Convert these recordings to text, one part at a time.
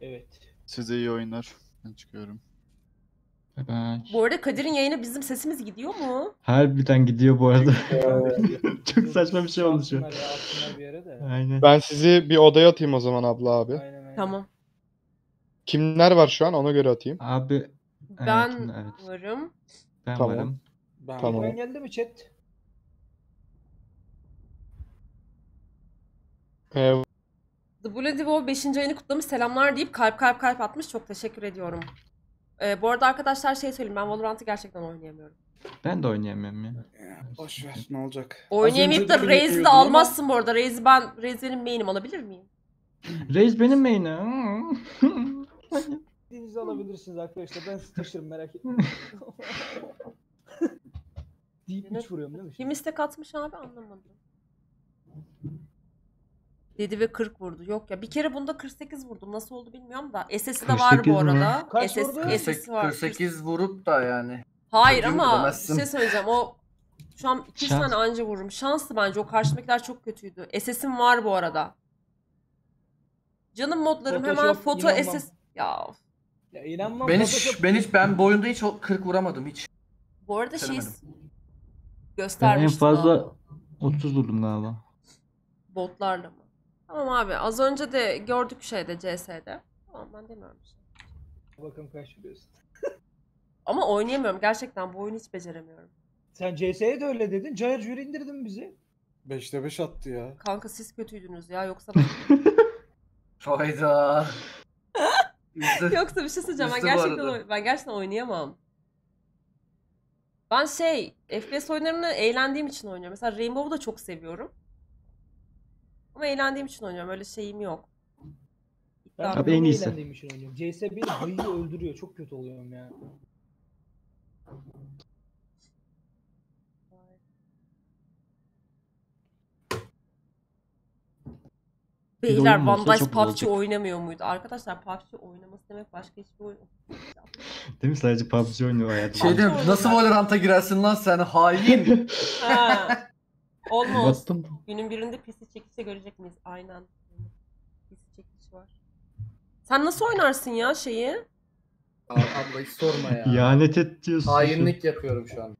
Evet. Size iyi oyunlar. Ben çıkıyorum. Bye bye. Bu arada Kadir'in yayına bizim sesimiz gidiyor mu? Harbiden gidiyor bu arada. Çok saçma bir şey oldu şu an. Aynen. Ben sizi bir odaya atayım o zaman abla abi. Aynen aynen. Tamam. Kimler var şu an ona göre atayım. Abi Ben evet, evet. varım. ben Tamam. varım. Ben Tamam. Ben geldi mi chat? Ee, The Bloodivo 5. ayını kutlamış selamlar deyip kalp kalp kalp atmış. Çok teşekkür ediyorum. Ee, bu arada arkadaşlar şey söyleyeyim ben Valorant'ı gerçekten oynayamıyorum. Ben de oynayamıyorum ya. Ya, boş ver ne olacak. Oynayamayıp da Raze'i de bekliyordum ama- almazsın bu arada. Raze'i ben Raze benim main'im alabilir miyim? Reis benim main'im. Denizi alabilirsiniz arkadaşlar. Ben sizi taşırım merak etmeyin. Deyip üç vuruyorum değil mi? Kim istek atmış abi anlamadım. Dedi ve 40 vurdu. Yok ya bir kere bunda 48 vurdum. Nasıl oldu bilmiyorum da. SS'i de var 48 bu mi? arada. Kaç SS, vurdu? SS var. 48 vurup da yani. Hayır Çocuğu ama bilemezsin. bir şey söyleyeceğim. O şu an 2 Şans. tane anca vururum. Şanslı bence. O karşımdakiler çok kötüydü. SS'im var bu arada. Canım modlarım hemen Photoshop, foto inanmam. SS. Ya Ya inanmam. Ben Photoshop- hiç, ben hiç ben bu oyunda hiç o 40 vuramadım hiç. bu arada şey Söylemedim. Ben en göstermiştim. fazla ha, 30 vurdum galiba. botlarla mı? Tamam abi. Az önce de gördük şeyde CS'de. Tamam ben demiyorum bir şey. Bakalım kaç vuruyorsun. Ama oynayamıyorum. Gerçekten bu oyunu hiç beceremiyorum. Sen CS'ye de öyle dedin. Cayır cayır indirdin bizi. 5'te 5 attı ya. Kanka siz kötüydünüz ya. Yoksa Hayda. Üzdü. Yoksa bir şey söyleyeceğim. Ben Üzdü bu gerçekten, arada. oy- ben gerçekten oynayamam. Ben şey, FPS oyunlarını eğlendiğim için oynuyorum. Mesela Rainbow'u da çok seviyorum. Ama eğlendiğim için oynuyorum. Öyle şeyim yok. Ben Abi en iyisi. eğlendiğim için oynuyorum. CS beni bayıyor öldürüyor. Çok kötü oluyorum ya. Beyler Van Dice PUBG olacak. oynamıyor muydu? Arkadaşlar PUBG oynaması demek başka hiçbir oyun. Değil mi? Sadece PUBG oynuyor hayatım. Şey diyorum nasıl Valorant'a girersin lan sen hain. Ha. Olmaz. Bastım. Günün birinde pisi çekişe görecek miyiz? Aynen. Pisi çekiş var. Sen nasıl oynarsın ya şeyi? Abi, abla hiç sorma ya. İhanet et diyorsun. Hainlik yapıyorum şu an.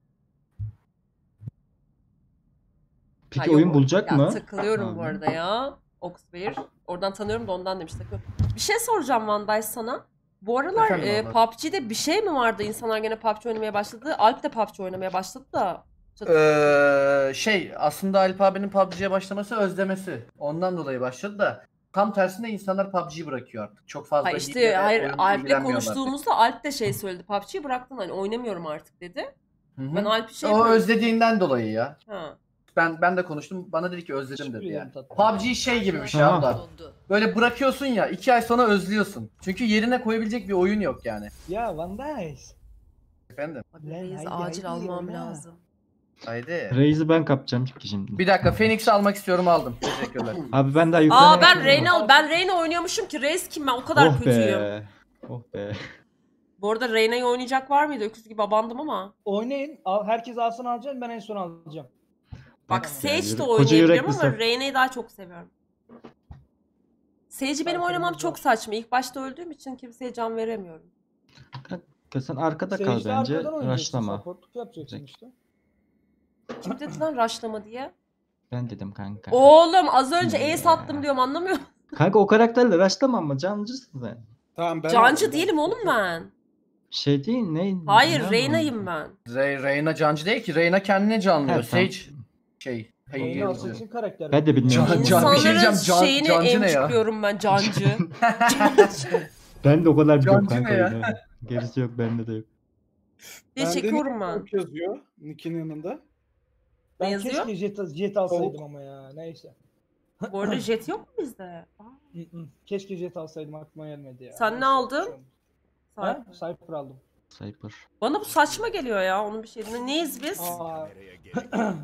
Peki Ha, yok, oyun bulacak ya, mı? Takılıyorum bu Abi. arada ya. Oxbear. Oradan tanıyorum da ondan demiş takılıyorum. Bir şey soracağım Van sana. Bu aralar Efendim e, PUBG'de bir şey mi vardı? İnsanlar gene PUBG oynamaya başladı. Alp de PUBG oynamaya başladı da. Ee, şey aslında Alp abinin PUBG'ye başlaması özlemesi. Ondan dolayı başladı da tam tersine insanlar PUBG'yi bırakıyor artık. Çok fazla Ha işte hayır Alp'le konuştuğumuzda Alp de şey söyledi. PUBG'yi bıraktın hani oynamıyorum artık dedi. artık. Hı hı. Ben Alp'i şey o yapıyorum. özlediğinden dolayı ya. Ha. Ben ben de konuştum. Bana dedi ki özledim dedi yani. PUBG şey gibi bir şey abla. Böyle bırakıyorsun ya iki ay sonra özlüyorsun. Çünkü yerine koyabilecek bir oyun yok yani. Ya Van. Efendim. Reis acil almam lazım. Haydi. Reis'i ben kapacağım ki şimdi. Bir dakika Phoenix'i almak istiyorum aldım. Teşekkürler. Abi ben daha yukarı Aa ben Reyna al ben Reyna oynuyormuşum ki Reis kim ben o kadar oh kötüyüm. be. Oh be. Bu arada Reyna'yı oynayacak var mıydı? Öküz gibi abandım ama. Oynayın. Al, herkes alsın alacağım. Ben en son alacağım. Bak. Sage de oynayabilirim ama. Reyna'yı daha çok seviyorum. Sage'i benim oynamam çok saçma. İlk başta öldüğüm için kimseye can veremiyorum. Kanka sen arkada kal Sage'de bence. arkadan oynayacaksın, Rushlama. Supportluk yapacaksın işte. Kim dedi lan rushlama diye? Ben dedim kanka. Oğlum az önce Ya. ace attım diyorum anlamıyor musun? Kanka o karakterle rushlama ama cancısın sen. Tamam ben Cancı değilim oğlum ben. Şey değil ne? Hayır ne Reyna'yım ben. Rey, Reyna cancı değil ki. Reyna kendine canlıyor. Ha, tamam. Sage şey. Hayır. Ben de bilmiyorum. Can- can- bir şey İnsanların diyeceğim, can- şeyini cancı ne ya? ben cancı. Ben de o kadar biliyorum Cancı kanka. ya? oyunu. Gerisi yok bende de yok. diye Bende çekiyorum ben. Nick yazıyor. Nick'in yanında. Ben Ne yazıyor? keşke jet, jet alsaydım ama ya. Neyse. Bu arada jet yok mu bizde? Keşke jet alsaydım aklıma gelmedi ya. Sen ne aldın? Ha? Cypher. Aldım. Cypher. Bana bu saçma geliyor ya. Onun bir şeyine. Neyiz biz? Aa.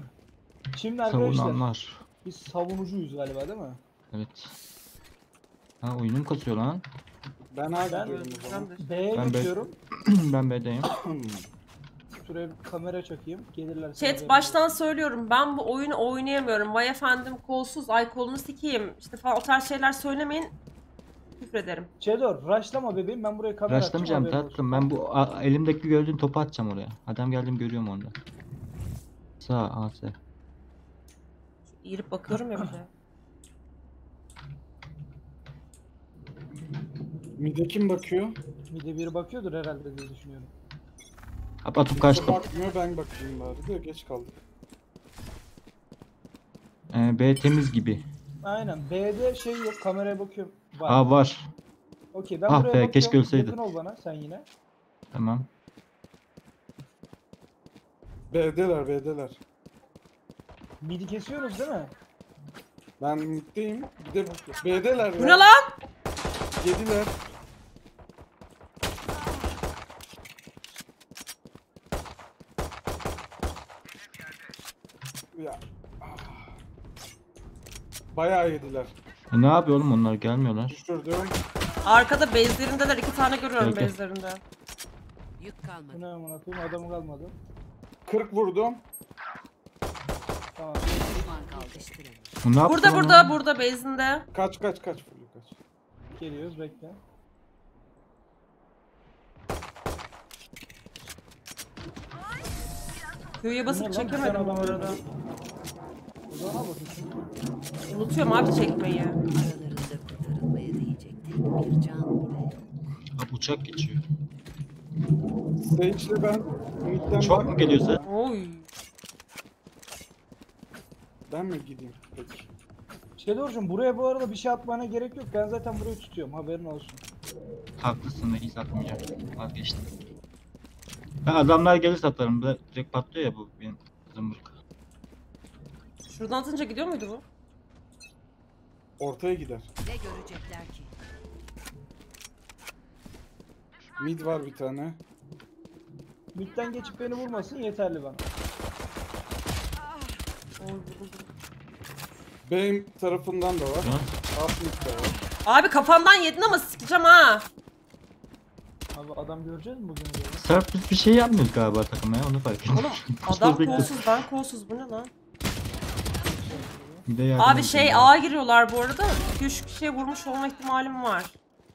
Şimdi arkadaşlar biz savunucuyuz galiba değil mi? Evet. Ha oyunum kasıyor lan. Ben Ben- o zaman. B'ye Ben geçiyorum. ben B'deyim. Şuraya bir kamera çakayım. Gelirler. Chat baştan söylüyorum. Ben bu oyunu oynayamıyorum. Vay efendim kolsuz. Ay kolunu sikeyim. İşte falan o tarz şeyler söylemeyin. Küfrederim. Çedor, rushlama bebeğim ben buraya kamera haberin olsun. tatlım. Ben bu a- elimdeki gördüğün topu atacağım oraya. Adam geldim görüyorum orada. Sağ AS. Eğilip bakıyorum ya bir de. Mide kim bakıyor? Mide biri bakıyordur herhalde diye düşünüyorum. Hop atıp kaçtım. bakmıyor ben bakayım bari de geç kaldık. Ee, B temiz gibi. Aynen. B'de şey yok. Kameraya bakıyorum. Var. A var. Okey ben Ah buraya be, bakıyorum. keşke ölseydi. Yakın ol bana sen yine. Tamam. B'deler B'deler. Midi kesiyoruz değil mi? Ben middeyim. Bir de B'deler Bu ne lan? Yediler. Ya. ah. Bayağı yediler. E, ne yapıyor oğlum onlar gelmiyorlar. Düşürdüm. Arkada bezlerindeler. iki tane görüyorum Gel, gel. bezlerinde. Yük Bu kalmadı. ne amına koyayım adamı kalmadı. 40 vurdum. Tamam. Düşman kaldı. Bu ne yaptı Burada lan burada o? burada bezinde. Kaç kaç kaç Fulya kaç. Geliyoruz bekle. Q'ya basıp lan? çekemedim bu adam arada. O zaman al bakayım. Unutuyorum abi çekmeyi. Aralarında kurtarılmaya değecek tek bir can bile yok. Bak uçak geçiyor. Sage'le ben midden Çok mu bak- geliyorsa? Oy. Ben mi gideyim? Peki. Şedor'cum buraya bu arada bir şey atmana gerek yok. Ben zaten burayı tutuyorum. Haberin olsun. Haklısın da hiç atmayacağım. Vazgeçtim. Ben adamlar gelirse atarım. Direkt direkt patlıyor ya bu benim zımbırk. Şuradan atınca gidiyor muydu bu? Ortaya gider. Ne görecekler ki? Mid var bir tane. Midden geçip beni vurmasın yeterli bana. Benim tarafından da var. Alt mid de var. Abi kafamdan yedin ama sikeceğim ha. Abi adam göreceğiz mi bugün? Sarp biz bir şey yapmıyoruz galiba takıma ya onu fark ettim. Oğlum adam kolsuz ben kolsuz bu ne lan? Bir de yardım Abi edin şey ya. A giriyorlar bu arada. 2-3 kişiye vurmuş olma ihtimalim var.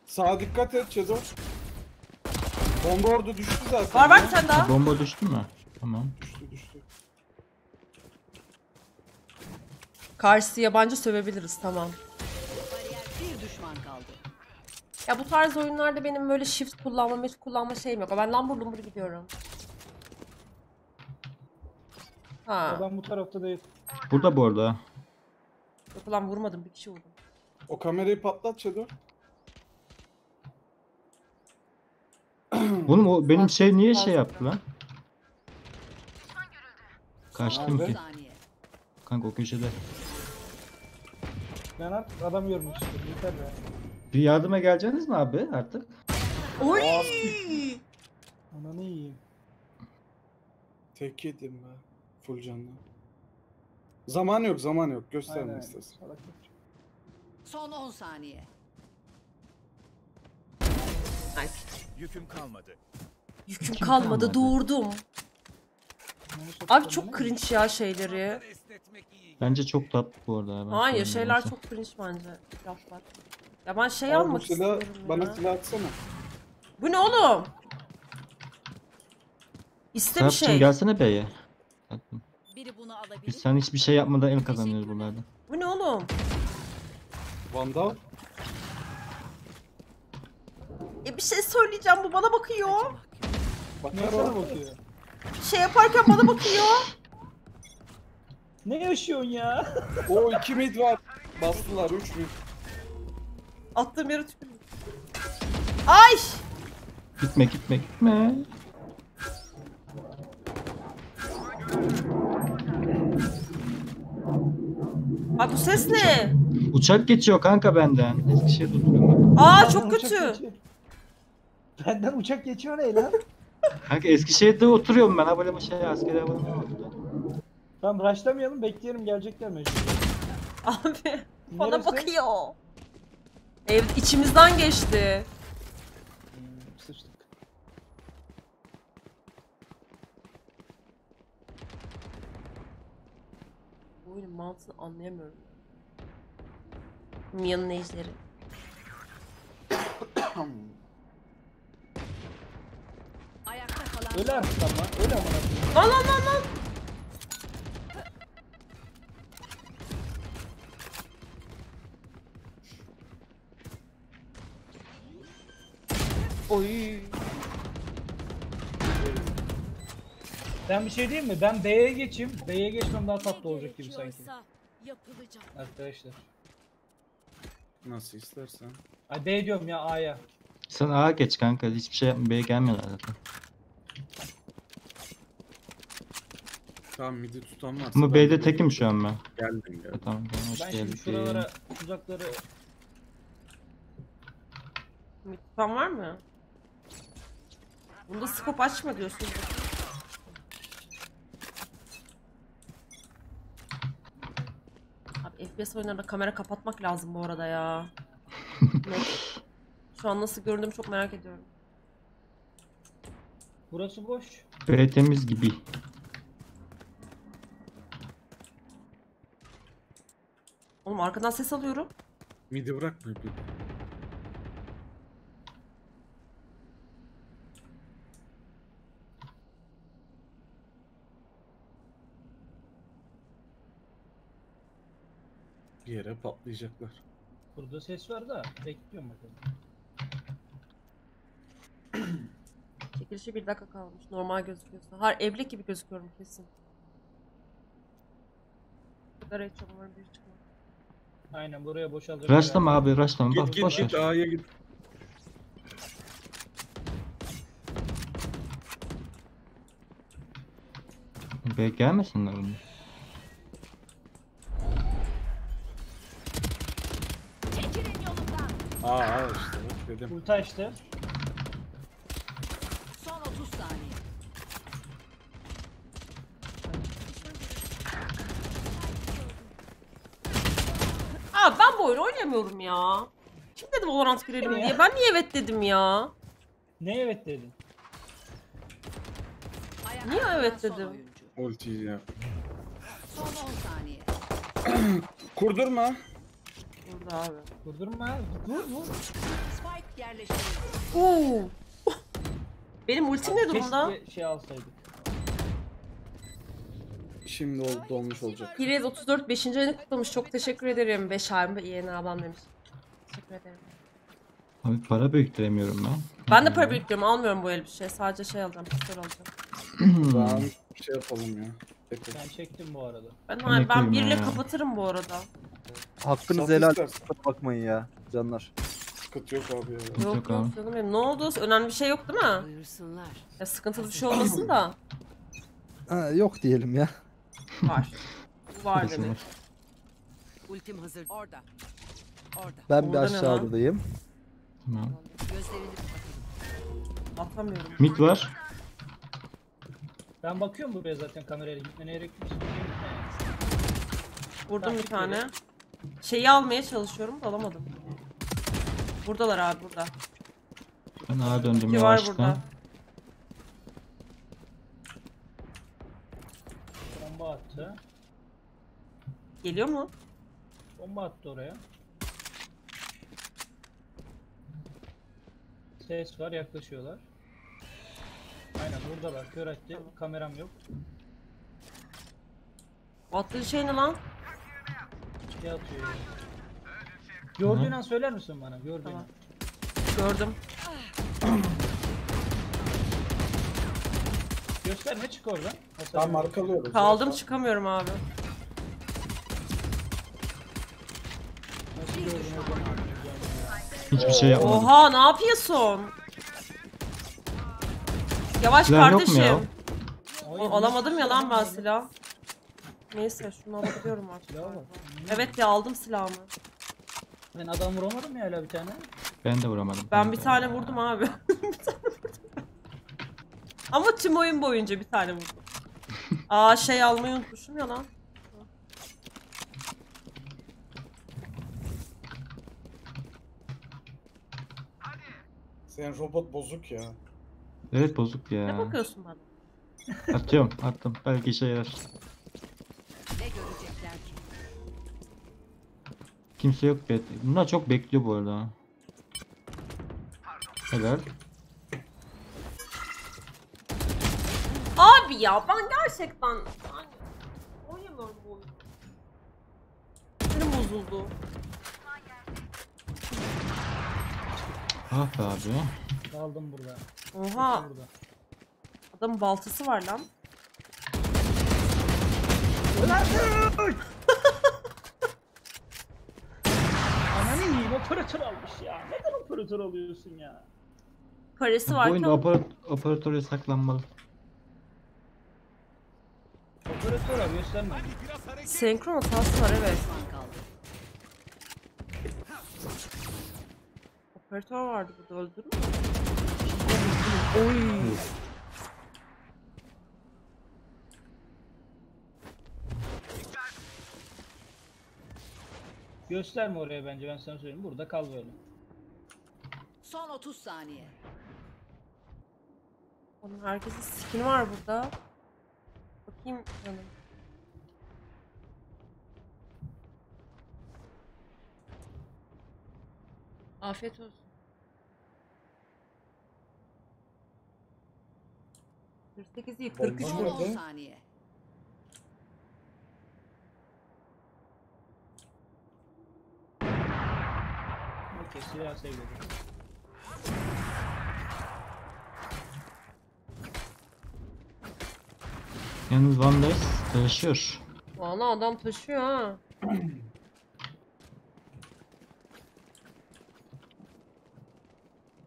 Sağa dikkat et Çedo. Bomba orada düştü zaten. Var var bir tane Ha, daha. Bomba düştü mü? Tamam. Düştü düştü. Karşısı yabancı sövebiliriz tamam. Bariyer bir düşman kaldı. Ya bu tarz oyunlarda benim böyle shift kullanma, mesh kullanma şeyim yok. Ben lambur lumbur gidiyorum. Ha. Adam bu tarafta değil. Burada bu arada. Yok ulan vurmadım bir kişi vurdum. O kamerayı patlat Çedo. Oğlum o benim şey niye şey yaptı lan? Kaçtım Nerede? ki. Saniye. Kanka o köşede. Ben artık adam görmek istiyorum. Yeter ya. Bir yardıma geleceksiniz mi abi artık? Oy! Ananı yiyeyim. Tek yedim be. Full canlı. Zaman yok zaman yok. Aynen. Gösterme istersen. Salak yapacak. Son 10 saniye. Nice. Yüküm kalmadı. Yüküm kalmadı, kalmadı. doğurdum. Abi çok cringe ya şeyleri. Bence çok tatlı bu arada. ya, ben Hayır söyleyeyim şeyler neyse. çok cringe bence. Laflar. Ya ben şey Al bu almak silah, istiyorum bana ya. silah atsana. Bu ne oğlum? İste bir şey. gelsene B'ye. Tatlım. Biri bunu alabilir. Biz sen hiçbir şey yapmadan el kazanıyoruz bunlarda. Bu ne oğlum? Vandal. E bir şey söyleyeceğim bu bana bakıyor. Bakar sana bakıyor? Şey yaparken bana bakıyor. Ne yaşıyorsun ya? O iki mid var. Bastılar 3 mid. Attığım yere tükürüyor. Ay! Gitme gitme gitme. Ay bu ses ne? Uçak geçiyor kanka benden. Eskişehir'de oturuyorum Aa Benden çok uçak kötü. geçiyor. Benden uçak geçiyor ne lan? Kanka Eskişehir'de oturuyorum ben. Böyle şey askeri havalı Tamam rushlamayalım bekleyelim gelecekler mecbur. Abi bana Neresi? bakıyor. Ev içimizden geçti. oyunun mantığını anlayamıyorum. Mia'nın ejderi. Ayakta kalan Öyle artık ama. Öyle ama. Lan lan lan lan. Oy. Ben bir şey diyeyim mi? Ben B'ye geçeyim. B'ye geçmem daha tatlı olacak gibi sanki. Yapılacak. Arkadaşlar. Nasıl istersen. Ay B diyorum ya A'ya. Sen A'ya geç kanka. Hiçbir şey yapma. B'ye gelmiyorlar zaten. Tamam midi tutan varsa. Ama ben B'de de tekim şu an ben. Geldim ya. E, Tamam tamam hoş Ben şimdi geldin. şuralara uzakları Mikrofon var mı? Bunda scope açma diyorsun. FPS oyunlarında kamera kapatmak lazım bu arada ya. Net. Şu an nasıl göründüğümü çok merak ediyorum. burası boş. B temiz gibi. Oğlum arkadan ses alıyorum. Midi. Bir yere patlayacaklar. Burada ses var da bekliyorum bakalım. Çekilişe bir dakika kalmış. Normal gözüküyorsa. Har evlilik gibi gözüküyorum kesin. Sigara içiyorum var bir çıkma. Aynen buraya boşalacak. Rushlama abi rushlama. Git Bak git boş git ver. A'ya git. B gelmesinler bunu. Aa işte dedim. Ulti açtı. Son 30 saniye. Aa ben bu oyunu oynamıyorum ya. Kim dedi Valorant girelim diye? Ben niye evet dedim ya? Ne evet dedin? Niye evet dedim? Ultiyi ya. Son 10 saniye. Kurdurma. Burada abi. Durdurma. Vur vur. Spike yerleştirildi. Oo. Benim ultim ne Abi durumda? Keşke şey alsaydık. Şimdi ol, dolmuş olacak. Pirez 34 5. ayını kutlamış. Çok teşekkür ederim. 5 ayım ve yeğen ablam demiş. Teşekkür ederim. Abi para biriktiremiyorum ben. Ben de para biriktiriyorum. Almıyorum bu elbise. Sadece şey alacağım. Pistol alacağım. Bir şey yapalım ya. Peki. Ben çektim bu arada. Ben, ben koyayım birle kapatırım bu arada. Hakkınız Sat helal. istersen. Kusura bakmayın ya canlar. Sıkıntı yok abi ya. Yok Yok yok abi. canım benim. Ne oldu? Önemli bir şey yok değil mi? Buyursunlar. Ya sıkıntılı bir şey olmasın da. Ha, yok diyelim ya. Var. Bu var demek. Ultim hazır. Orada. Orada. Ben bir Orada ne lan? aşağıdayım. Tamam. Gözlerini kapatın. Atamıyorum. Mid var. Ben bakıyorum buraya zaten kamerayla gitmene gerek yok. Vurdum bir tane. Şeyi almaya çalışıyorum da alamadım. Buradalar abi burada. Ben A'ya döndüm İki var burada. yavaştan. Bomba attı. Geliyor mu? Bomba attı oraya. Ses var yaklaşıyorlar. Aynen buradalar. Kör etti. Kameram yok. Attığı şey ne lan? Şey atıyor. ya. Gördüğün an söyler misin bana? Gördüğün Tamam. an. Gördüm. Göster ne çık oradan? Hasar Tamam yok. arkalıyoruz. Kaldım çıkamıyorum abi. Nasıl gördün oradan? Hiçbir şey yapmadım. Oha ne yapıyorsun? Yavaş Silah yok mu ya? kardeşim. Hayır, O, alamadım ya lan ben silah. Neyse şunu alabiliyorum artık. Evet ya aldım silahımı. Ben adam vuramadım ya hala bir tane. Ben de vuramadım. Ben bir tane vurdum abi. bir tane vurdum. Ama tüm oyun boyunca bir tane vurdum. Aa şey almayı unutmuşum ya lan. Senin robot bozuk ya. Evet bozuk Ne ya. bakıyorsun bana? Atıyorum attım. Belki işe yarar. Ne görecekler ki? Kimse yok be. Bunlar çok bekliyor bu arada. Helal. Abi ya ben gerçekten yani oynamıyorum bu oyunu. Sinirim bozuldu. Ah be abi. Kaldım burada. Oha Burada. adamın baltası var lan. Ananı yiyeyim operatör almış ya. Neden operatör alıyorsun ya? Parası Bu varken oyunda operat operatöre saklanmalı. Operatör al gösterme. Senkron hatası var evet. Operatör vardı burada öldürür mü? Oy. Gösterme oraya bence ben sana söyleyeyim. Burada kal böyle. Son 30 saniye. Oğlum herkesin skin'i var burada. Bakayım canım. Afiyet olsun. Kırk iyi, 43 Son vurdu. 10 saniye. Okey silah sevdim. Yalnız Van Dijk taşıyor. Valla adam taşıyor ha.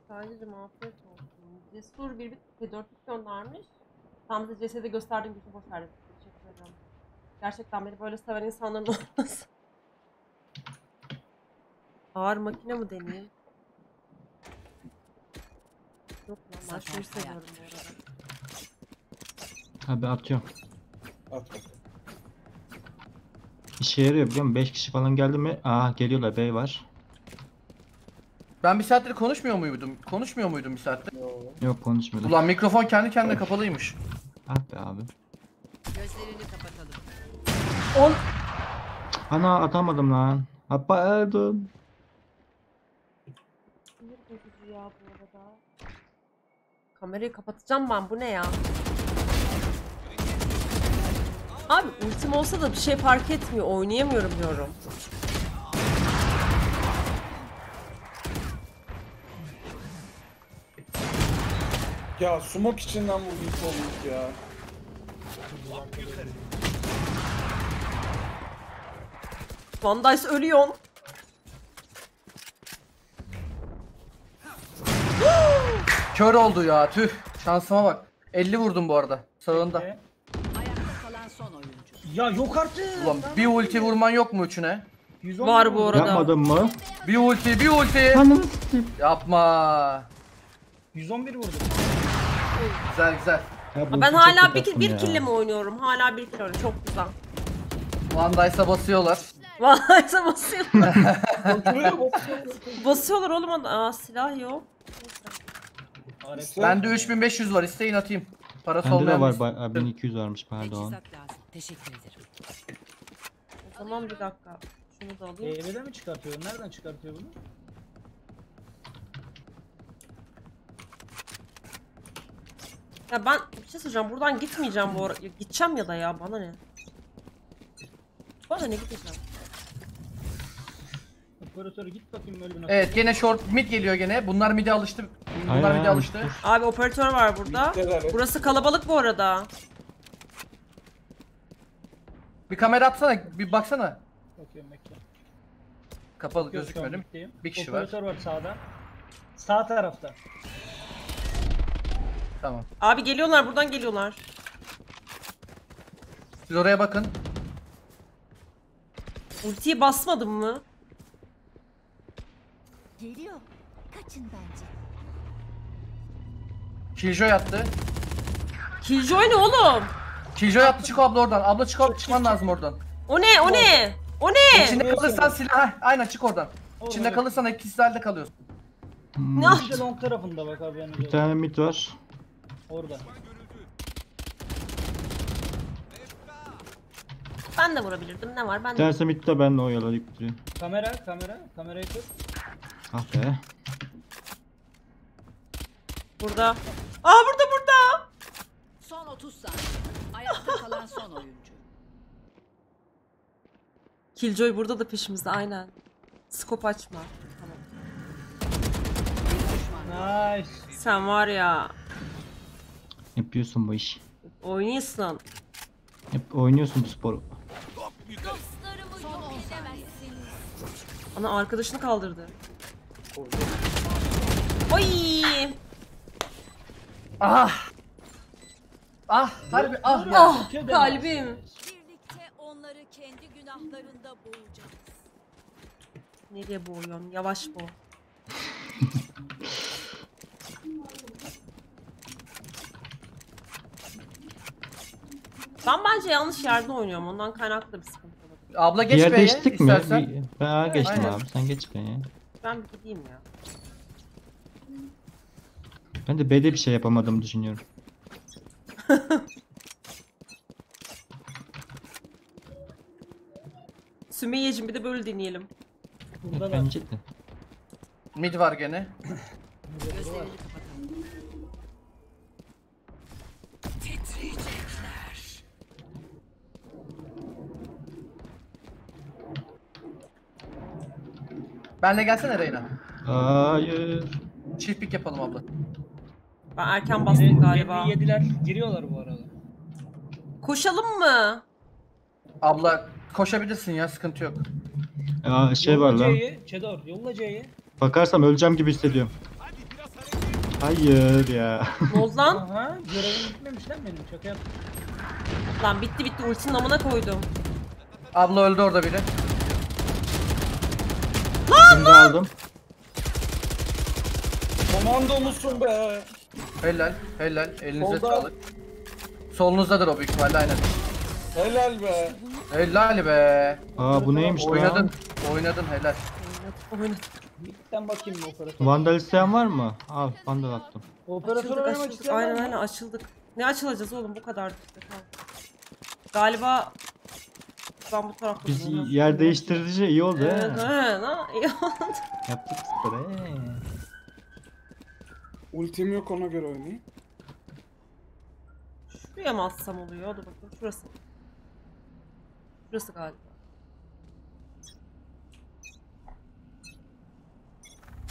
Sadece afiyet olsun. Cesur bir bir dörtlük göndermiş. Tam da cesedi gösterdiğim gücü boş verdim. Teşekkür ederim. Gerçekten beni böyle seven insanların olması. Ağır makine mi deneyeyim? Yok lan ben Zafer şunu seviyorum bu arada. Abi atıyorum. At bakalım. İşe yarıyor biliyor musun? 5 kişi falan geldi mi? Aa geliyorlar bey var. Ben bir saattir konuşmuyor muydum? Konuşmuyor muydum bir saattir? Yok konuşmuyorlar. Ulan mikrofon kendi kendine kapalıymış. Ah be abi. Gözlerini kapatalım. On... Ana atamadım lan. Ha pardon. Sinir bozucu ya bu arada. Kamerayı kapatacağım ben bu ne ya? Abi ultim olsa da bir şey fark etmiyor. Oynayamıyorum diyorum. Ya smoke içinden vurdu ilk olduk ya. Van Dijk ölüyorsun. Kör oldu ya tüh. Şansıma bak. 50 vurdum bu arada. Sağında. Ayakta kalan son oyuncu. Ya yok artık. Ulan bir ulti vurman yok mu üçüne? 110 Var bu arada. Yapmadın mı? Bir ulti bir ulti. Yapma. 111 vurdu. Güzel güzel. Ya bu Ben çok hala bir, bir ya. kille mi oynuyorum? Hala bir kill oynuyorum. Çok güzel. Van Dijk'a basıyorlar. Van Dijk'a basıyorlar. Basıyorlar oğlum. Aa silah yok. Bende 3500 var isteyin atayım. Parası Bende de olmayan. var. bir- ba- Aa, 1200 varmış pardon. Teçhizat lazım. Teşekkür ederim. O zaman bir dakika. Şunu da alayım. Evde mi çıkartıyor? Nereden çıkartıyor bunu? Ya ben bir şey söyleyeceğim. Buradan gitmeyeceğim bu ara. Ya Gideceğim ya da ya. Bana ne? Bana ne gideceğim? Operatör git bakayım böyle bir. Evet gene short mid geliyor gene. Bunlar mid'e alıştı. Bunlar mid'e alıştı. Abi operatör var burada. Burası kalabalık bu arada. Bir kamera atsana, bir baksana. Bakıyorum bekle. Kapalı Gözükmüyor. Bir kişi var. Operatör var sağda. Sağ tarafta. Tamam. Abi geliyorlar buradan geliyorlar. Siz oraya bakın. Ultiyi basmadım mı? Geliyor. Kaçın bence. Killjoy attı. Killjoy ne oğlum? Killjoy attı çık abla oradan. Abla çık çıkman lazım oradan. O ne? O ne? O ne? İçinde kalırsan silah. Heh, aynen çık oradan. İçinde evet. kalırsan ikisi halde kalıyorsun. Hmm, Ne Bir de long tarafında bak abi yani. Bir tane mid var. Orada. Ben de vurabilirdim. Ne var? Ben de. tanesi mid de benle oyalayıp duruyor. Kamera, kamera, kamerayı tut. Ah be. Burada. Aa burada burada. Son 30 30 saniye. Ayakta kalan son oyuncu. Killjoy burada da peşimizde aynen. Skop açma. Tamam. Nice. Sen var ya Yapıyorsun bu işi. oynuyorsun. Hep oynuyorsun bu sporu. Son 10 saniye. Ana arkadaşını kaldırdı. Oy! Ah! Ah! Harbi ah ya. Ah kalbim. Birlikte onları kendi günahlarında boğacağız. Nereye boğuyorsun? Yavaş boğ. ben bence yanlış yerde oynuyorum. Ondan kaynaklı bir sıkıntı olabilir. Abla geç yer değiştik mi? istersen. Ben geçtim Aynen. abi. Sen geç B'ye. Ben bir gideyim ya. Ben de B'de bir şey yapamadığımı düşünüyorum. Sümeyye'cim bir de böyle deneyelim. Burada da. Bence de. Mid var gene. Benle gelsene Reyna. Hayır. Çift pick yapalım abla. Ben erken bastım galiba. Yediler. Giriyorlar bu arada. Koşalım mı? Abla koşabilirsin ya sıkıntı yok. Aa şey var lan. C'yi. Çedor yolla C'yi. Bakarsam öleceğim gibi hissediyorum. Hayır ya. Ne oldu lan? Aha görevim bitmemiş lan benim şaka yaptım. lan bitti bitti ultinin amına koydum. Abla öldü orada biri. Şimdi aldım. Komando musun be? Helal helal. Elinize Solda. sağlık. Solunuzdadır o büyük ihtimalle aynen. Helal be. Helal be. Aa bu neymiş Oynadın. lan? Oynadın helal. Oynadım. Mid'den bakayım mı operatör? Vandal isteyen var mı? Al vandal attım. Operatör Açıldık oynamak açıldık. Aynen aynen açıldık. Ne açılacağız oğlum bu kadar. Galiba ben bu tarafta Biz yer değiştirici iyi oldu Evet, he. evet, iyi oldu. Yaptık he. Ultim yok ona göre oynayayım. Şuraya mı atsam oluyor? Dur bakayım şurası. Şurası galiba.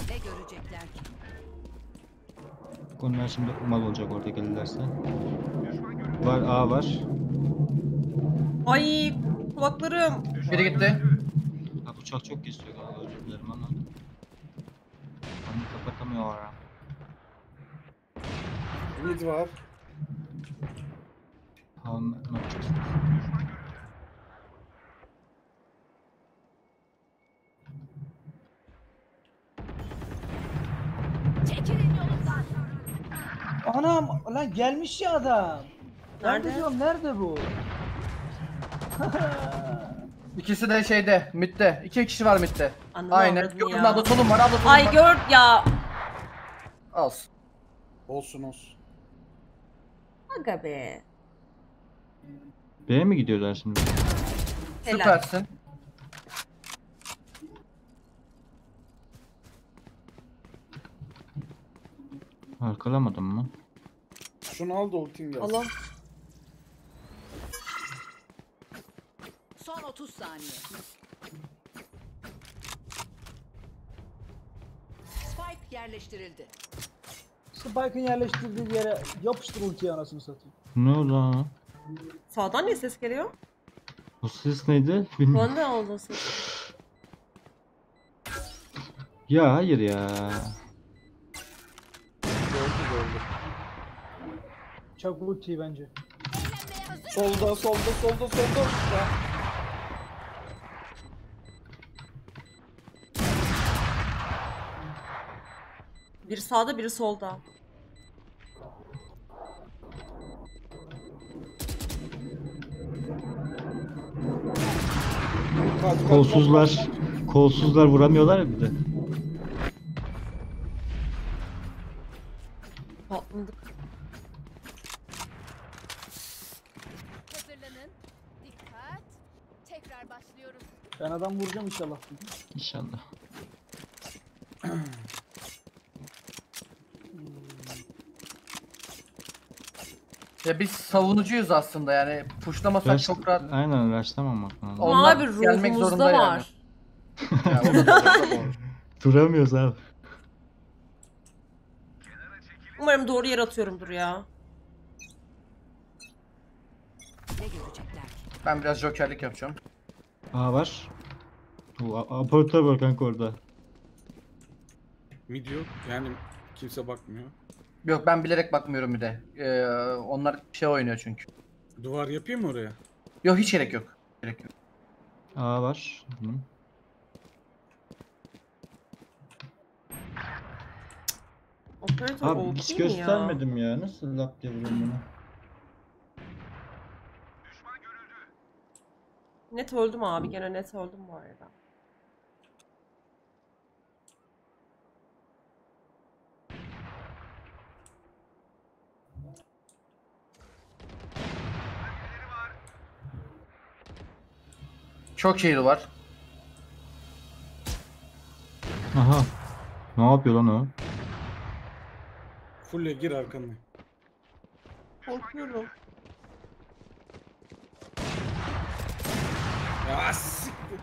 Ne görecekler ki? Onlar şimdi mal olacak orada gelirlerse. Var A var. Ay kulaklarım. Biri gitti. Ha bıçak çok kesiyor galiba özür dilerim ama. Onu kapatamıyor ara. Mid var. Çekilin yolundan. Anam lan gelmiş ya adam. Ben de Nerede? diyorum nerede bu? İkisi de şeyde midde. İki kişi var midde. Ananı Aynen. avradını Gördün ya. abla solun var abla solun Ay var. gör ya. Olsun. Olsun olsun. Aga be. B'ye mi gidiyorlar şimdi? Helal. Süpersin. Arkalamadım mı? Şunu al da ultim gelsin. Allah. Son 30 saniye. Spike yerleştirildi. Spike'ın yerleştirdiği yere yapıştır ultiyi anasını satayım. Ne oldu lan? Sağdan niye ses geliyor? O ses neydi? Bilmiyorum. Bana ne oldu ses? Ya hayır ya. Çak ultiyi bence. Solda solda solda solda. Ya. Biri sağda biri solda. Kolsuzlar. Kolsuzlar vuramıyorlar ya bir de. Patladık. Hazırlanın. Dikkat. Tekrar başlıyoruz. Ben adam vuracağım inşallah. İnşallah. Ya biz savunucuyuz aslında yani. Puşlamasak Rush- çok rahat. Aynen rushlamamak lazım. Onlar abi gelmek zorunda yani. var. Ya, o da doğru, doğru. Duramıyoruz abi. Umarım doğru yer atıyorumdur ya. Ne görecekler ki? Ben biraz jokerlik yapacağım. Aa var. Bu a- var kanka orada. Mid yok. Yani kimse bakmıyor. Yok ben bilerek bakmıyorum bir de. Ee, onlar şey oynuyor çünkü. Duvar yapayım mı oraya? Yok hiç gerek yok. Gerek yok. Aa var. Hı. Operatör Abi OP hiç mi ya? göstermedim ya. Nasıl lap diye vuruyorum bunu? Net öldüm abi. Gene net öldüm bu arada. Çok heal var. Aha. Ne yapıyor lan o? Fulle gir arkanına. Korkuyorum. Ya siktir.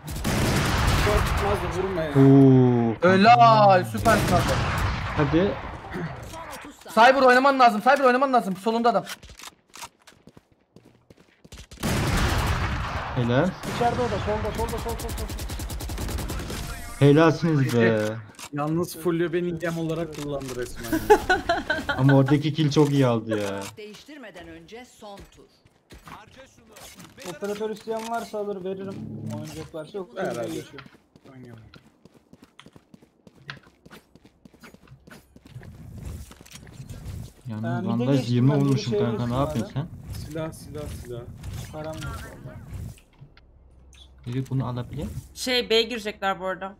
Çok çıkmaz da vurma ya. Oo. Helal süper sniper. Hadi. Son 30 saniye. Cyber oynaman lazım. Cyber oynaman lazım. Solunda adam. Helal. İçeride o da solda solda sol sol sol. Helalsiniz be. Yalnız Fulya beni yem olarak kullandı resmen. Ama oradaki kill çok iyi aldı ya. Değiştirmeden önce son tur. Harca şunu. Operatör isteyen varsa alır veririm. Oyuncak varsa yok. Herhalde. Oynayalım. Yani Ee, bandaj geçtim 20 ben, bir vurmuşum şey kanka ne yapıyorsun yapıyorsun sen? Silah silah silah. Param yok valla. Biri bunu alabilir. Şey B'ye girecekler bu arada.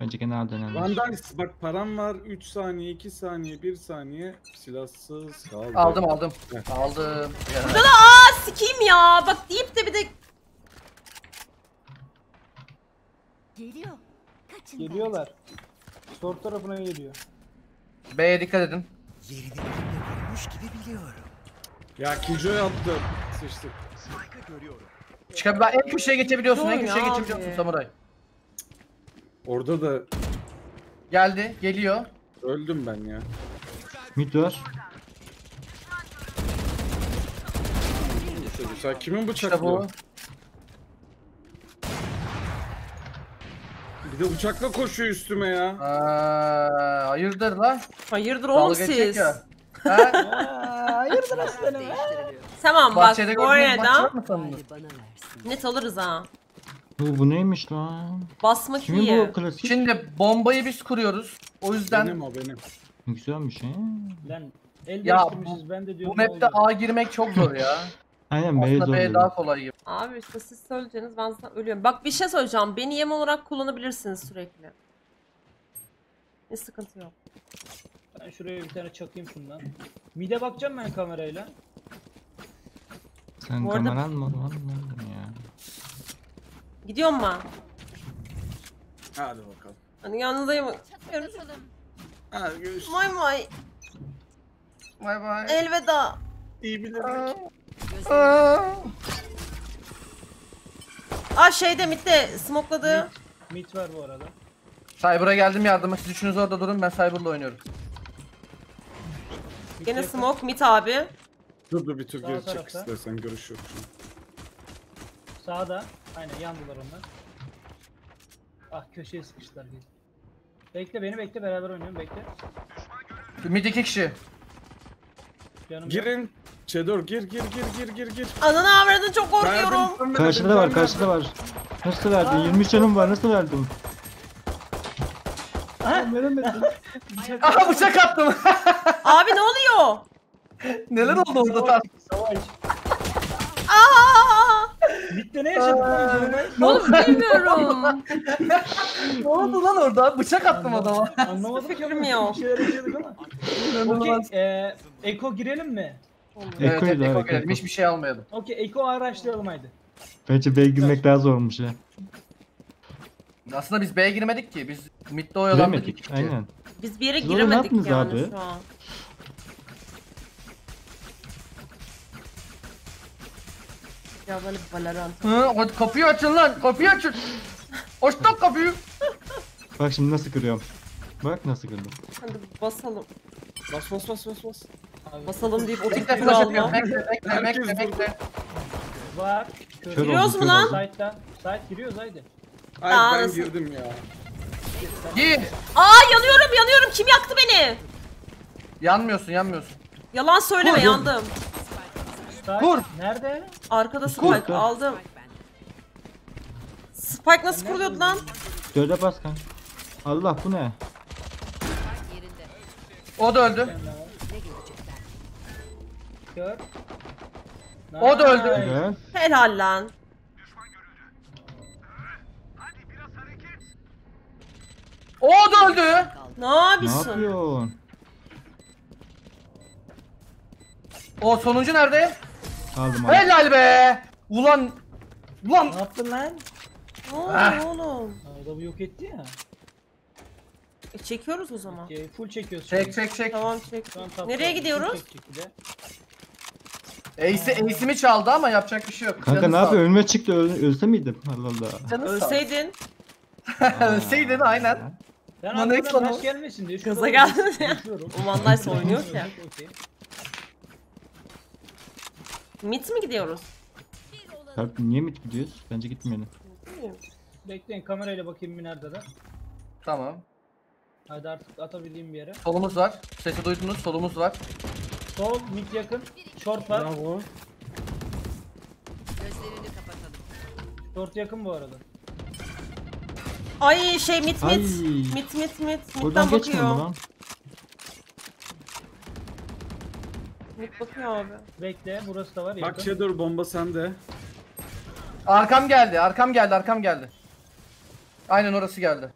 Bence genel dönemler. Vandals bak param var 3 saniye 2 saniye 1 saniye silahsız kaldı. Aldım aldım. Aldım. Ya. Aa sikeyim ya. Bak deyip de bir de Geliyor. Kaçın Geliyorlar. Short tarafına geliyor. B'ye dikkat edin. Yerini görmüş gibi biliyorum. Ya Killjoy attı. Sıçtık. Spike'ı görüyorum. Çıkab ben en köşeye geçebiliyorsun. En Dur köşeye ya geçebiliyorsun abi. samuray. Orada da Geldi. Geliyor. öldüm ben ya. Mid var. Sen kimin İşte bu. bıçaklıyor? Bir de bıçakla koşuyor üstüme ya. Aa, hayırdır la? hayırdır oğlum Dalga siz. ya. Ha? hayırdır aslanım Değiştiriliyor. Tamam bak Bahçede bu gördüğünüz maç arada yok mu sandınız? Hali bana versin. net alırız ha. Bu, bu neymiş lan? Basmak Kimin iyi. bu klasik? Şimdi bombayı biz kuruyoruz. O yüzden Benim o benim. Güzelmiş he. Lan el Ya değiştirmişiz ben de bu diyorum. ne map'te oldu? A girmek çok zor ya. Aynen beyaz Aslında B oluyor. daha kolay gibi. Abi işte siz söyleyeceğiniz ben zaten ölüyorum. Bak bir şey söyleyeceğim. Beni yem olarak kullanabilirsiniz sürekli. Hiç sıkıntı yok. Ben şuraya bir tane çakayım şundan. Mide bakacağım ben kamerayla. Sen Bu arada- kameran mı var mı ya? Gidiyor mu? Hadi bakalım. Hani yanındayım. Hadi görüşürüz. May may. Bay bay. Elveda. İyi bilir. Aa. Aa şeyde mitte smokladı. Mit var bu arada. Cyber'a geldim yardıma. Siz üçünüz orada durun. Ben Cyber'la oynuyorum. Gene smoke mit abi. Dur dur bir tur Sağ geri çık tarafta. istersen görüşürüz. Sağda. Aynen yandılar onlar. Ah köşeye sıkıştılar. gel. Bekle beni bekle beraber oynayalım bekle. Mid iki kişi. Yanımda. Girin. Çedor gir gir gir gir gir gir. Ananı avradın çok korkuyorum. Verdim, Karşıda var, karşıda var. Nasıl verdin? 23 canım var, nasıl verdim? Aha bıçak attım. Abi ne oluyor? Neler oldu orada tam? Savaş. Aa! Mitte ne yaşadık lan Canımay? Oğlum bilmiyorum. Ne oldu lan orada? Bıçak attım adama. Anlamadım ki Fikrim ama yok. bir şeyler yaşadık ama. Okey, eee Eko girelim mi? Evet, Eko'yu evet, Eko hareket gelelim. Hiçbir şey almayalım. Okey Eko araçlayalım haydi. Bence B'ye girmek daha zormuş ya. Aslında biz B'ye girmedik ki. Biz midde oyalandık. Kişi. aynen. Biz bir yere Siz orada ne giremedik yaptınız yani abi? şu an. Ya böyle Valorant. Hı, o- kapıyı açın lan. Kapıyı açın. Açtım kapıyı. Bak şimdi nasıl kırıyorum. Bak nasıl kırdım. Hadi basalım. Bas bas bas bas bas. Basalım deyip Bekle oturttuk flash atıyorum. alma. Bekle bekle bekle bekle. Kör Giriyoruz mu lan? oldum. Site'dan. Site giriyoruz haydi. Ay Aa, ben nasıl- girdim ya. Gir. Aa yanıyorum yanıyorum. Kim yaktı beni? Yanmıyorsun yanmıyorsun. Yalan söyleme yandım. Vur. Nerede? Arkada spike Kur. aldım. Spike nasıl kuruluyordu lan? Dörde bas kanka. Allah bu ne? O da öldü. Ne? Kör. O da öldü. Evet. Helal lan. O da öldü. Ne Ne yapıyorsun? yapıyorsun? O sonuncu nerede? Aldım aldım. Helal be. Ulan. Ulan. Ne yaptın lan? Ne oldu Ah. oğlum? Adamı yok etti ya. E, çekiyoruz o zaman. Okey, full çekiyoruz. Çek çek çek. Tamam çek. Şu an Nereye full gidiyoruz? bir de. Ace'i Ace'imi çaldı ama yapacak bir şey yok. Kanka Canı ne sağ ol. yapıyor? Önüme çıktı. Öl ölse miydim? Allah Allah. Canı sağ ol. Ölseydin. Ölseydin aynen. Ben Lan arkadan taş gelmesin diye. Gaza şurada geldi konuşuyorum. O Vandaysa oynuyor ki. Okey. Mit mi gidiyoruz? Sarp niye mi gidiyoruz? Bence gitmeyelim. Bekleyin kamerayla bakayım bir nerede de. Tamam. Hadi artık atabildiğim bir yere. Solumuz var. Sesi duydunuz. Solumuz var. Sol mid yakın. Short var. Bravo. Gözlerini kapatalım. Short yakın bu arada. Ay şey mit Ay. mit. Mit mit mit. Buradan Mid'den geçmiyor mu bakıyor. lan? Bakıyor abi. Bekle burası da var Bak yakın. Shadow bomba sende. Arkam geldi. Arkam geldi. Arkam geldi. Aynen orası geldi.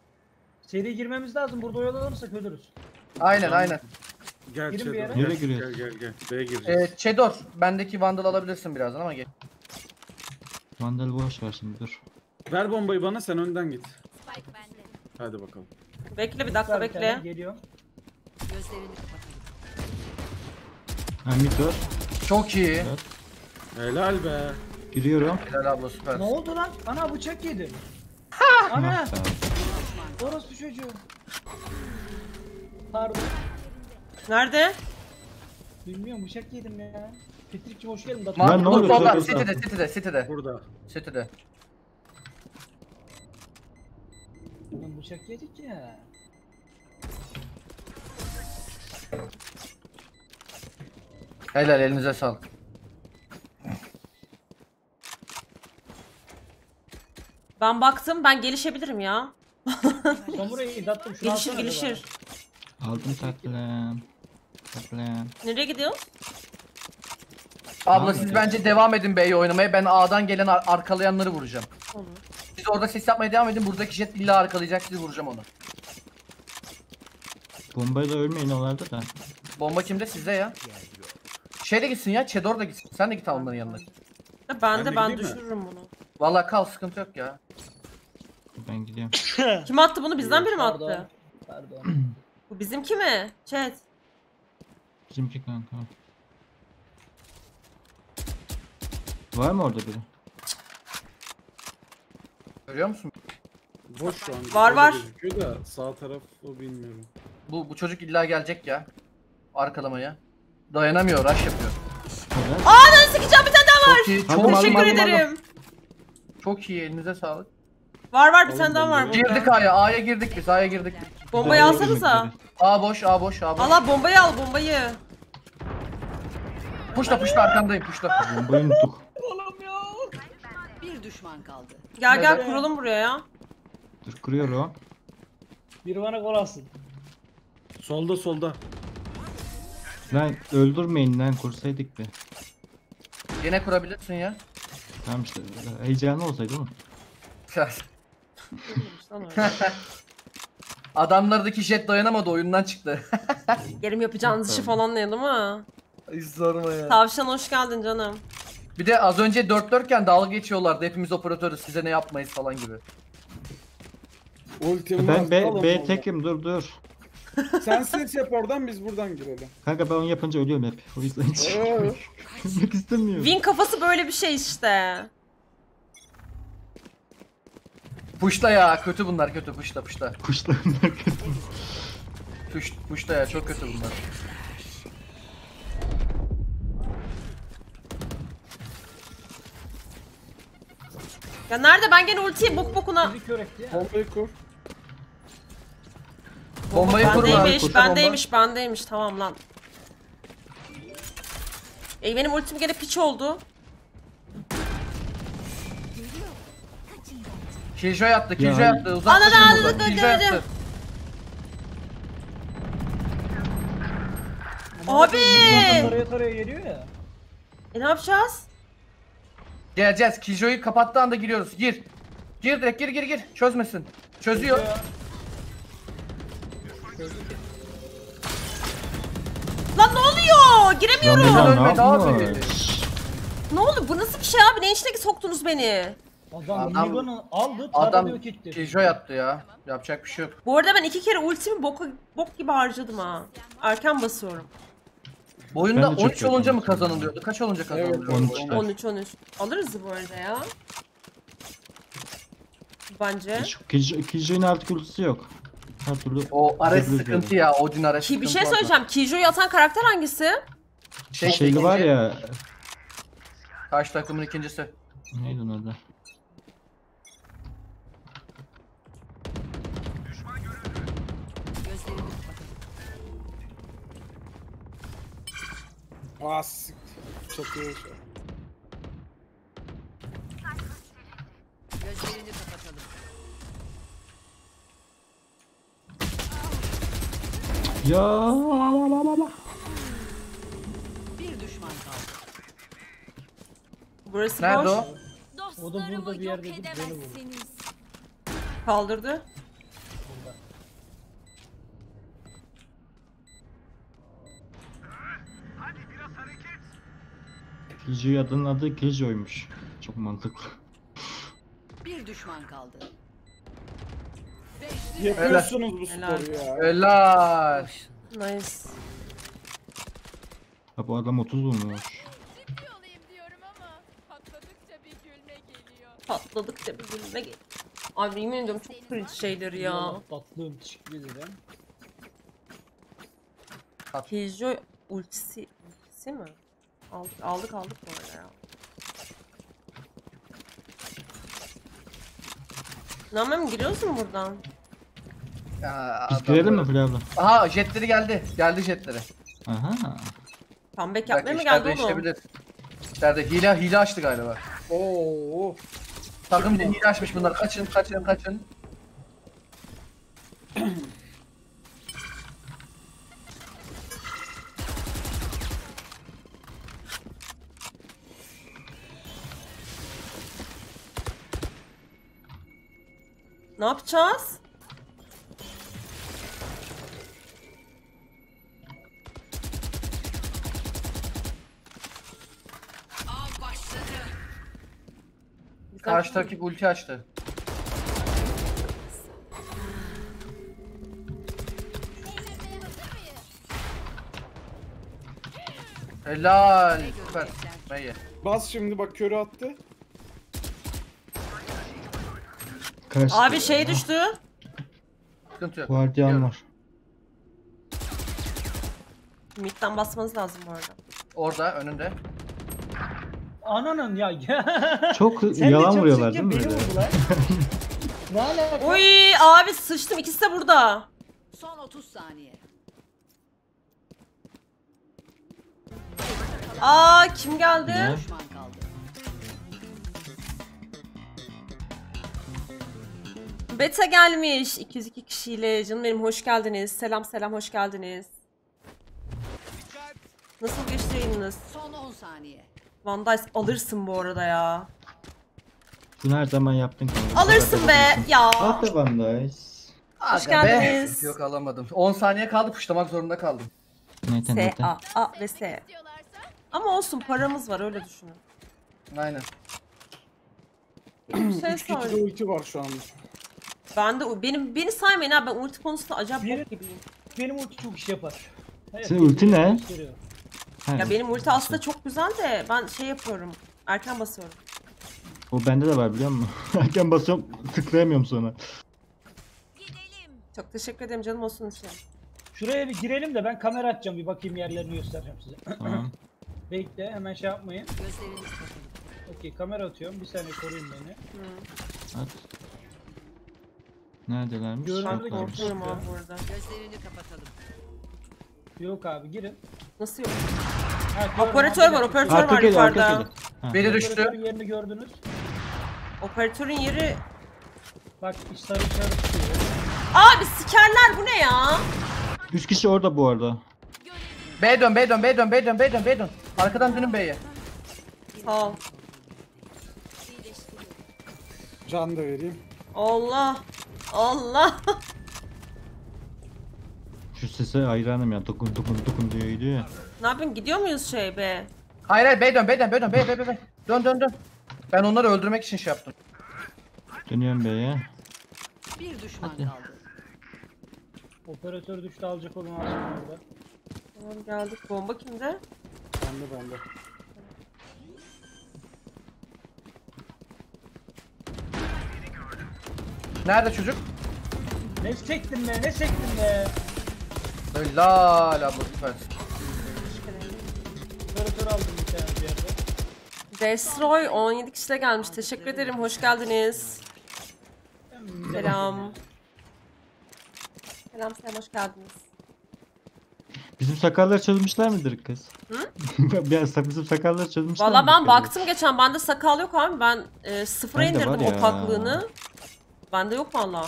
Seri girmemiz lazım. Burada oyalanırsak ölürüz. Aynen aynen. Gel Girin bir Shadow. yere. Gel, Nereye gel giriyoruz? gel gel. B'ye gireceğiz. Ee, Çedor. Bendeki vandal alabilirsin birazdan ama gel. Vandal boş ver şimdi dur. Ver bombayı bana sen önden git. Spike bende. Hadi bakalım. Bekle bir dakika tane, bekle. Geliyor. Gözlerini kapatalım. Ha mid var. Çok iyi. Evet. Helal be. Giriyorum. Helal abla süper. Ne oldu lan? Ana bıçak yedi. Ana. Orospu çocuğu. Pardon. Nerede? Bilmiyorum bıçak yedim ya. Petrik'cim hoş geldin. Lan Lan ne oluyor? Solda. Solda, solda. City'de, City'de, City'de. Burada. City'de. Lan bıçak yedik ya. Helal elinize sağlık. Ben baktım ben gelişebilirim ya. Son burayı dattım. Şunu Gelişir alsana gelişir. Aldım taklım. Taklım. Nereye gidiyoruz? Abla Tamam, siz bence devam edin B'yi oynamaya. Ben A'dan gelen ar- arkalayanları vuracağım. Olur. Siz orada ses yapmaya devam edin. Buradaki jet illa arkalayacak sizi vuracağım onu. Bombayla ölmeyin onlarda da. Bomba kimde? Sizde ya. Şey de gitsin ya. Çedor da gitsin. Sen de git onların yanına. Ben Ben de de ben gideyim mi? düşürürüm bunu. Vallahi kal sıkıntı yok ya. Ben gidiyorum. Kim attı bunu? Bizden biri mi attı? Pardon. Bu bizimki mi? Chat. Bizimki kanka. Var mı orada biri? Görüyor musun? Boş şu an. Var, Öyle var. gözüküyor da sağ tarafı bilmiyorum. Bu bu çocuk illa gelecek ya. Arkalamaya. Dayanamıyor, rush yapıyor. Evet. Ben sikeceğim bir tane daha var. Çok iyi, çok Teşekkür aldım, aldım. ederim. Çok iyi, elinize sağlık. Var var bir tane daha var bombayı- Girdik burada. A'ya, A'ya girdik biz, A'ya girdik biz. Bombayı alsanıza. A boş, A boş, A boş. Allah bombayı al bombayı. Puşla puşla arkandayım, puşla. Bombayı unuttuk. Bir düşman kaldı. Gel gel kuralım buraya ya. Dur kuruyorum. Biri bana gol alsın. Solda solda. Lan öldürmeyin lan kursaydık be. Yine kurabilirsin ya. Tamam işte heyecanlı olsaydı öyle. Adamlardaki jet dayanamadı, oyundan çıktı. Gelim yapacağınız işi falan değil mi? Hiç sorma ya. Tavşan hoş geldin canım. Bir de az önce 4 4'ken dalga geçiyorlardı. Hepimiz operatörüz, size ne yapmayız falan gibi. Ultim Ben B, B tekim dur dur. Sen ses yap oradan biz buradan girelim. Kanka ben onu yapınca ölüyorum hep. O yüzden hiç Ee, gitmek istemiyorum. Win kafası böyle bir şey işte. Puşla ya kötü bunlar kötü puşla puşla. Kuşların arkasında. Puş, puşla ya çok kötü bunlar. Ya nerede ben gene ultiyi bok bokuna. Bombayı kur. Bombayı kurma. Bendeymiş, bendeymiş, bendeymiş. Tamam lan. E benim ultim gene piç oldu. Killjoy yaptı, Killjoy Ya. yaptı. Uzaklaşın Ananı buradan. aldık, Killjoy öldürdüm. yaptı. Abi! Taraya taraya geliyor ya. E ne yapacağız? Geleceğiz. Killjoy'u kapattığı anda giriyoruz. Gir. Gir direkt gir gir gir. Çözmesin. Çözüyor. Lan ne oluyor? Giremiyorum. Lan ölmedi ne abi. yapmış? Ne oldu? Bu nasıl bir şey abi? Ne içine soktunuz beni? Adam, Adam- Nigan'ı aldı Adam etti. Killjoy yaptı ya. Yapacak bir şey yok. Bu arada ben iki kere ultimi boka, bok gibi harcadım ha. Erken basıyorum. Bu oyunda Ben de çok 13 olunca mı kazanılıyordu? Kaç olunca kazanılıyordu? 13. Evet. 13 13. Alırız bu arada ya. Bence. Killjoy'un artık ultisi yok. Her türlü O Ares Tebrik sıkıntı ederim. ya. Odin Ares Ki bir sıkıntı şey orada. söyleyeceğim. Kijo'yu atan karakter hangisi? Şey, şeyli var ya. Karşı takımın ikincisi. Neydi onun adı? Aa siktir. Çok iyi şey. Gözlerini kapatalım. Ya Bir düşman kaldı. Burası Nerede boş. o? O da burada bir yerde beni vurdu. Kaldırdı. Killjoy adının adı Killjoy'muş. Çok mantıklı. Bir düşman kaldı. Yapıyorsunuz bu Helal. sporu ya. Helal. Nice. Ha bu adam 30 vurmuş. olayım diyorum ama patladıkça bir gülme geliyor. Patladıkça bir gülme. Abi yemin ediyorum çok cringe şeyleri ya. Ya. Tatlım teşekkür ederim. Killjoy ultisi, ultisi mi? Aldık aldık aldık bu arada ya. Namem giriyorsun buradan. Ya, Biz adam girelim mi abla? Aha jetleri geldi. Geldi jetleri. Aha. Comeback Bir yapmaya mı işler geldi oğlum? değişebilir. İşlerde hile hile açtı galiba. Oo. Takım bir hile açmış bunlar. Kaçın kaçın kaçın. Ne yapacağız? Karşı açtık. rakip ulti açtı. Helal. Süper. Meyi. Bas şimdi bak körü attı. Kaç Abi şey düştü. Sıkıntı yok. Guardian var. Mid'den basmanız lazım bu arada. Orada önünde. Ananın ya. Çok Sen yalan vuruyorlar değil mi beni böyle? ne alaka? Uy abi sıçtım ikisi de burada. Son 30 saniye. Aa kim geldi? Ne? Beta gelmiş 202 kişiyle. Canım benim hoş geldiniz. Selam selam hoş geldiniz. Nasıl geçti yayınınız? Son 10 saniye. Van Dijk alırsın bu arada ya. Bunu her zaman yaptın. Alırsın be ya. Ah be Van Dijk. Hoş geldiniz. Yok alamadım. 10 saniye kaldı puşlamak zorunda kaldım. Neten S. A, A ve S. Ama olsun paramız var öyle düşünün. Aynen. Bir şey 3 kişide sorayım. ulti var şu an. Ben de benim beni saymayın ha ben ulti konusunda acayip bok gibiyim. benim ulti çok iş yapar. Evet, Senin ulti ne? gösteriyor. Ya benim ulti aslında çok güzel de ben şey yapıyorum. Erken basıyorum. O bende de var biliyor musun? Erken basıyorum tıklayamıyorum sonra. Çok teşekkür ederim canım olsun için. Şuraya bir girelim de ben kamera açacağım bir bakayım yerlerini göstereceğim size. Tamam. Bekle hemen şey yapmayın. Gözlerini kapatalım. Okey kamera atıyorum bir saniye koruyun beni. Hı. At. Neredelermiş? Abi. korkuyorum abi burada. Gözlerini kapatalım. Yok abi girin. Nasıl yok? Gördüm, Operatör abi, var, operatör Arka var arka yukarıda. geliyor. Ha. Biri düştü. Operatörün yerini gördünüz. Operatörün yeri... Bak iş sarı sarı tutuyor. Abi sikerler bu ne ya? Üç kişi orada bu arada. B dön B dön B dön B dön B dön B dön. Arkadan dönün B'ye. Sağ ol. Can da vereyim. Allah. Allah. Sese hayranım ya. Dokun dokun dokun diyor gidiyor ya. ne yapayım gidiyor muyuz şey be? Hayır hayır B dön B dön B dön B B B B. Dön dön dön. Ben onları öldürmek için şey yaptım. Dönüyorum B'ye. Bir düşman Hadi. kaldı. Operatör düştü alacak olun alsın orada. Tamam geldik. Bomba kimde? Bende bende. Nerede çocuk? Ne çektin be ne çektin be. Operatör aldım bir tane bir yerde. Destroy 17 kişi de gelmiş. Teşekkür ederim. Hoş geldiniz. Selam. Selam selam hoş geldiniz. Bizim sakalları çözmüşler midir kız? Hı? ya sa- bizim sakalları çözmüşler Valla midir ben kız? baktım geçen. Bende sakal yok abi. Ben e, sıfıra Bende var indirdim ya. opaklığını. Bende yok valla.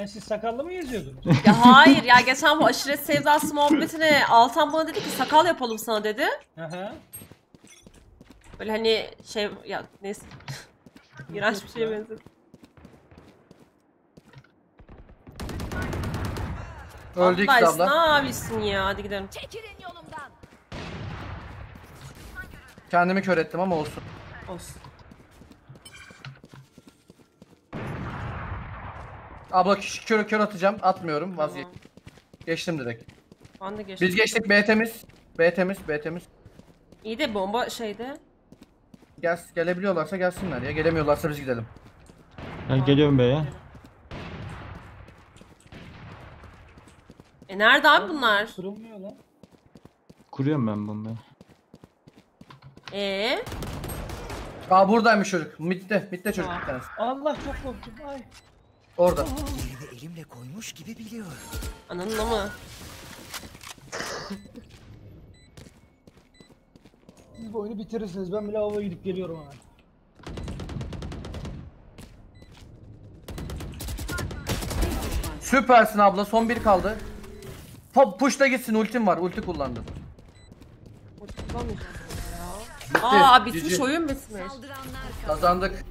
Ben siz sakallı mı geziyordunuz? Ya hayır ya geçen bu aşiret sevdası muhabbetine Altan bana dedi ki sakal yapalım sana dedi. Aha. Böyle hani şey ya neyse. İğrenç bir şeye benziyor. Öldü ikisi abla. Ne yapıyorsun ya? Hadi gidelim. Çekilin yolumdan. Kendimi kör ettim ama olsun. Olsun. Abla kö- kör kör atacağım. Atmıyorum. Tamam. Vazgeç. Geçtim direkt. Ben de geçtim. Biz geçtik B temiz. B temiz B temiz. İyi de bomba şeyde. Gel, gelebiliyorlarsa gelsinler ya. Gelemiyorlarsa biz gidelim. Ben geliyorum B'ye. E nerede abi bunlar? Kırılmıyor lan. Kuruyorum ben bombayı. Ee, Aa buradaymış çocuk. Midde. Midde çocuk Tamam. bir tanesi. Allah çok korktum. Ay. Orada. elimle koymuş gibi biliyorum. ananın? Siz bu oyunu bitirirsiniz. Ben bile havaya gidip geliyorum hemen. Süpersin abla. Son bir kaldı. Pop push'ta gitsin. Ultim var. Ulti kullandım. Aa bitmiş Cici. oyun bitmiş. Saldıranlar Kazandık.